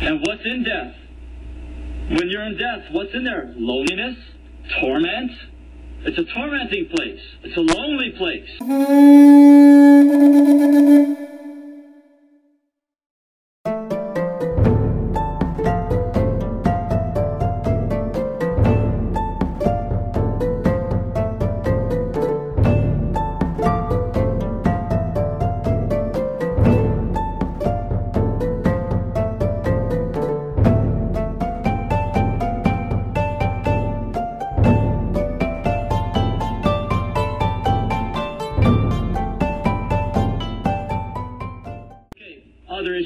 And what's in death? When you're in death, what's in there? Loneliness? Torment? It's a tormenting place. It's a lonely place.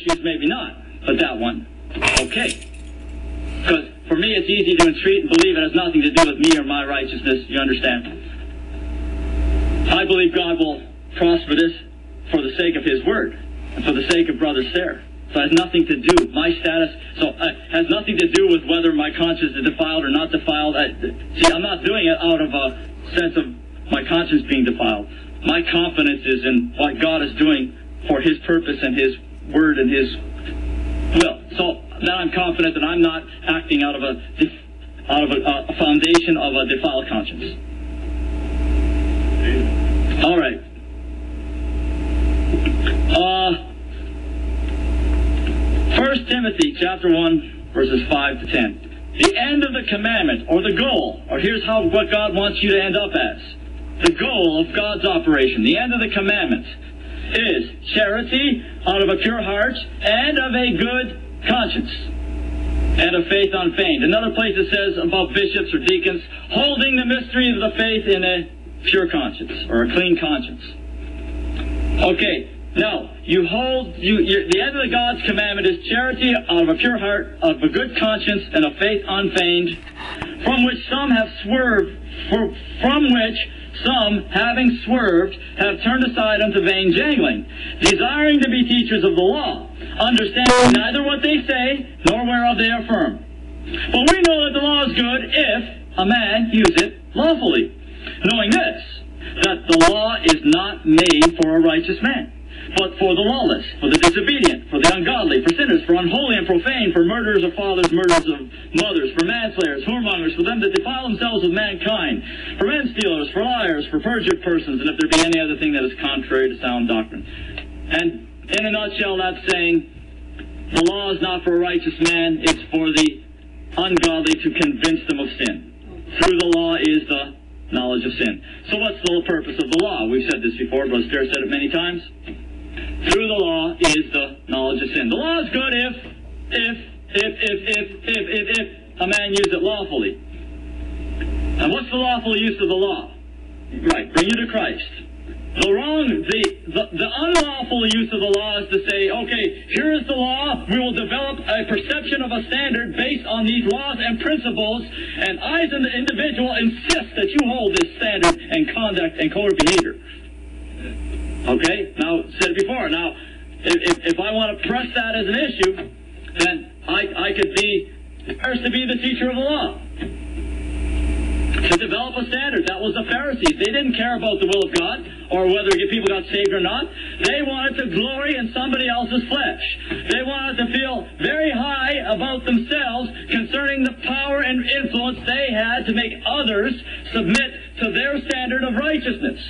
Issues maybe not, but that one, okay. Because for me it's easy to entreat and believe it has nothing to do with me or my righteousness, you understand? I believe God will prosper this for the sake of His Word, and for the sake of Brother Stair. So it has nothing to do, my status, so uh, has nothing to do with whether my conscience is defiled or not defiled. I, see, I'm not doing it out of a sense of my conscience being defiled. My confidence is in what God is doing for His purpose and His Word and His will. So then I'm confident that I'm not acting out of a out of a, a foundation of a defiled conscience. All right. Uh, First Timothy chapter one verses five to ten. The end of the commandment, or the goal, or here's how what God wants you to end up as. The goal of God's operation, the end of the commandment, is charity out of a pure heart and of a good conscience and of faith unfeigned. Another place it says about bishops or deacons holding the mystery of the faith in a pure conscience or a clean conscience. Okay, now you hold you the end of the God's commandment is charity out of a pure heart, of a good conscience, and a faith unfeigned, from which some have swerved, for, from which some, having swerved, have turned aside unto vain jangling, desiring to be teachers of the law, understanding neither what they say nor whereof they affirm. But we know that the law is good if a man use it lawfully, knowing this, that the law is not made for a righteous man, but for the lawless, for the disobedient, for the ungodly, for sinners, for unholy and profane, for murderers of fathers, murderers of mothers, for manslayers, whoremongers, for them that defile themselves with mankind, for men stealers, for liars, for perjured persons, and if there be any other thing that is contrary to sound doctrine. And in a nutshell, that's saying the law is not for a righteous man, it's for the ungodly to convince them of sin. Through the law is the knowledge of sin. So what's the purpose of the law? We've said this before, Brother Stair said it many times. Through the law is the knowledge of sin. The law is good if, if, if, if, if, if, if, if a man use it lawfully. And what's the lawful use of the law? Right, bring you to Christ. The wrong, the, the, the unlawful use of the law is to say, okay, here is the law, we will develop a perception of a standard based on these laws and principles, and I as an individual insist that you hold this standard and conduct and code of behavior. Okay? Now, said it before. Now, if, if, I want to press that as an issue, then I, I could be first to be the teacher of the law. To develop a standard. That was the Pharisees. They didn't care about the will of God or whether people got saved or not. They wanted to glory in somebody else's flesh. They wanted to feel very high about themselves concerning the power and influence they had to make others submit to their standard of righteousness.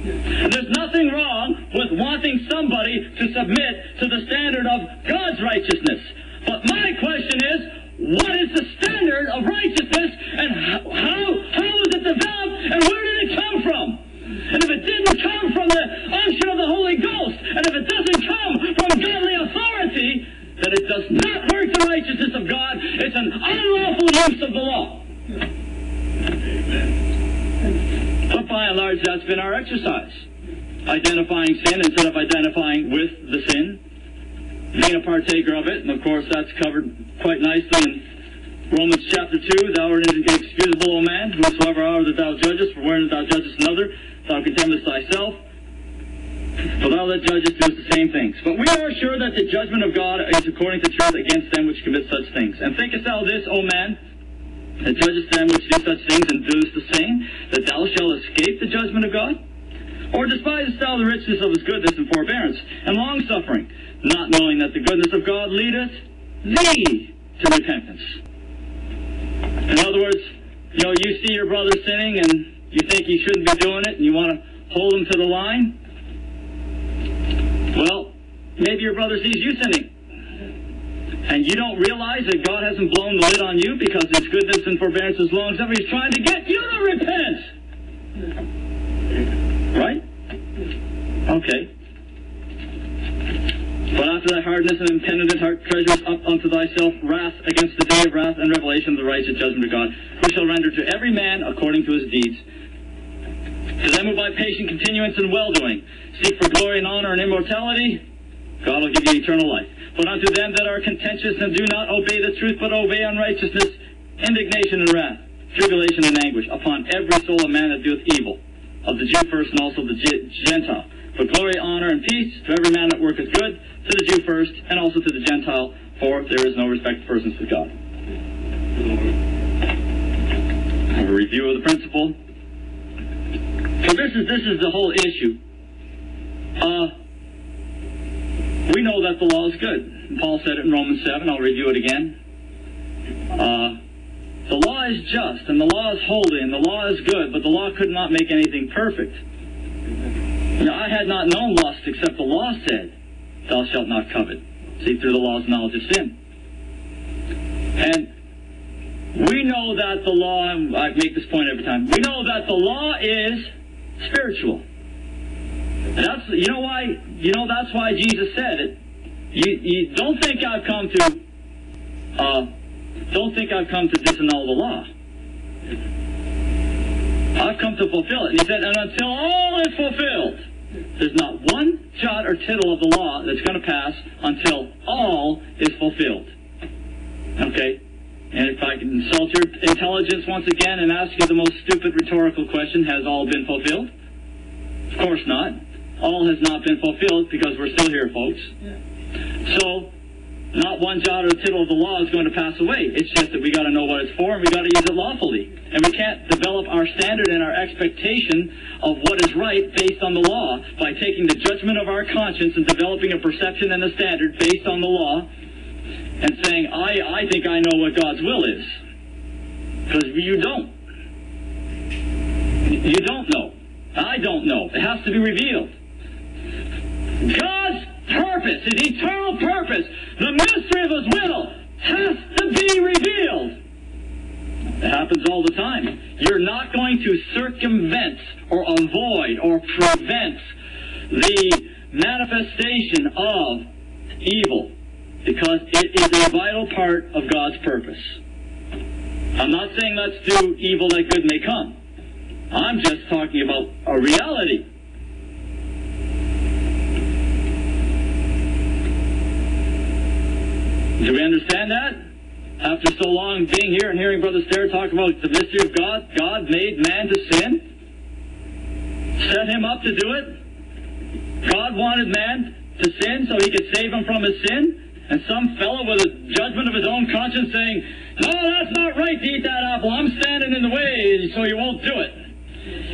There's nothing wrong with wanting somebody to submit to the standard of God's righteousness. But my question is, what is the standard of righteousness and how, how, how was it developed and where did it come from? And if it didn't come from the unction of the Holy Ghost, and if it doesn't come from godly authority, then it does not work the righteousness of God. It's an unlawful use of the law. But by and large, that's been our exercise. Identifying sin instead of identifying with the sin. Being a partaker of it, and of course that's covered quite nicely in Romans chapter 2. Thou art an excusable, O man, whosoever hour that thou judgest, for wherein thou judgest another, thou contemnest thyself. For thou that judgest doest the same things. But we are sure that the judgment of God is according to truth against them which commit such things. And thinkest thou this, O man, that judgest them which do such things and doest the same, that thou shalt escape the judgment of God? Or despisest thou the richness of his goodness and forbearance, and long suffering, not knowing that the goodness of God leadeth thee to repentance. In other words, you know, you see your brother sinning and you think he shouldn't be doing it and you want to hold him to the line. Well, maybe your brother sees you sinning. And you don't realize that God hasn't blown the lid on you because His goodness and forbearance is long suffering. He's trying to get you to repent. Right? Okay. But after thy hardness and impenitent heart treasures up unto thyself wrath against the day of wrath and revelation of the righteous judgment of God, who shall render to every man according to his deeds. To them who by patient continuance and well doing seek for glory and honor and immortality, God will give you eternal life. But unto them that are contentious and do not obey the truth, but obey unrighteousness, indignation and wrath, tribulation and anguish, upon every soul of man that doeth evil, of the Jew first and also the Gentile. But glory, honor, and peace to every man that worketh good, to the Jew first, and also to the Gentile, for there is no respect of persons with God. Have a review of the principle. So this is this is the whole issue. Uh, we know that the law is good. Paul said it in Romans 7. I'll review it again. Uh, the law is just, and the law is holy, and the law is good, but the law could not make anything perfect. Now, I had not known lust except the law said, Thou shalt not covet. See, through the law's knowledge of sin. And we know that the law, I make this point every time, we know that the law is spiritual. And that's you know why you know that's why Jesus said it. You, you don't think I've come to uh, don't think I've come to disannul the law. I've come to fulfill it. And he said, and until all is fulfilled, there's not one jot or tittle of the law that's going to pass until all is fulfilled. Okay? And if I can insult your intelligence once again and ask you the most stupid rhetorical question, has all been fulfilled? Of course not all has not been fulfilled because we're still here, folks. Yeah. So, not one jot or tittle of the law is going to pass away. It's just that we got to know what it's for and we got to use it lawfully. And we can't develop our standard and our expectation of what is right based on the law by taking the judgment of our conscience and developing a perception and a standard based on the law and saying, I, I think I know what God's will is. Because you don't. You don't know. I don't know. It has to be revealed. Purpose, His eternal purpose, the mystery of His will, has to be revealed. It happens all the time. You're not going to circumvent or avoid or prevent the manifestation of evil because it is a vital part of God's purpose. I'm not saying let's do evil that good may come. I'm just talking about a reality. Do we that? After so long being here and hearing Brother Stair talk about the mystery of God, God made man to sin, set him up to do it. God wanted man to sin so he could save him from his sin. And some fellow with a judgment of his own conscience saying, No, that's not right to eat that apple. I'm standing in the way, so you won't do it.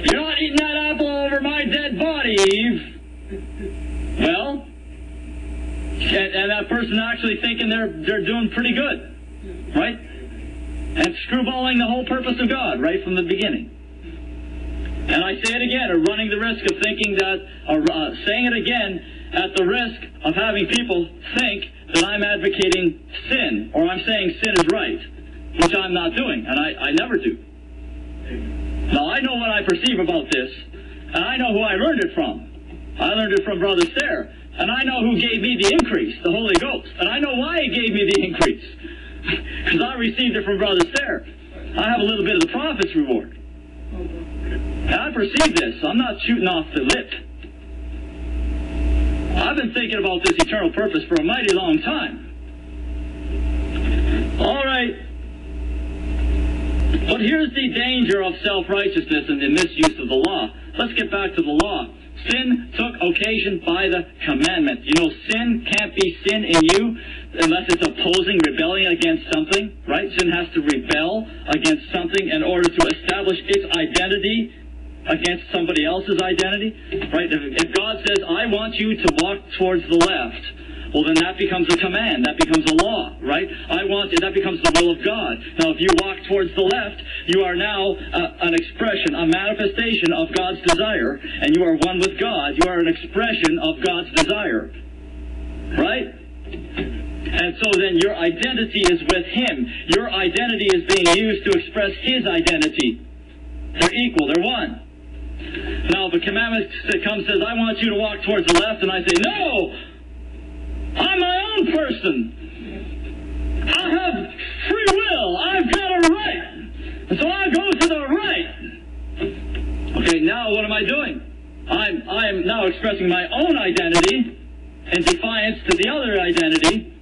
You're not eating that apple over my dead body, Eve. Well, and, and that person actually thinking they're they're doing pretty good, right? And screwballing the whole purpose of God right from the beginning. And I say it again, or running the risk of thinking that, or uh, saying it again, at the risk of having people think that I'm advocating sin, or I'm saying sin is right, which I'm not doing, and I, I never do. Now, I know what I perceive about this, and I know who I learned it from. I learned it from Brother Stair. And I know who gave me the increase, the Holy Ghost. And I know why he gave me the increase. Because I received it from Brother Stair. I have a little bit of the prophet's reward. And I perceive this. I'm not shooting off the lip. I've been thinking about this eternal purpose for a mighty long time. All right. But here's the danger of self-righteousness and the misuse of the law. Let's get back to the law. Sin took occasion by the commandment. You know, sin can't be sin in you unless it's opposing, rebelling against something, right? Sin has to rebel against something in order to establish its identity against somebody else's identity, right? If, if God says, I want you to walk towards the left, Well, then that becomes a command. That becomes a law, right? I want it, that becomes the will of God. Now, if you walk towards the left, you are now uh, an expression, a manifestation of God's desire, and you are one with God. You are an expression of God's desire, right? And so then your identity is with Him. Your identity is being used to express His identity. They're equal. They're one. Now, if a commandment that comes says, I want you to walk towards the left, and I say, no, I'm my own person. I have free will. I've got a right. So I go to the right. Okay, now what am I doing? I'm, I'm now expressing my own identity in defiance to the other identity.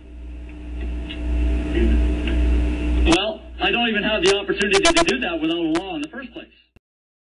Well, I don't even have the opportunity to do that without a law in the first place.